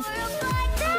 Butterfly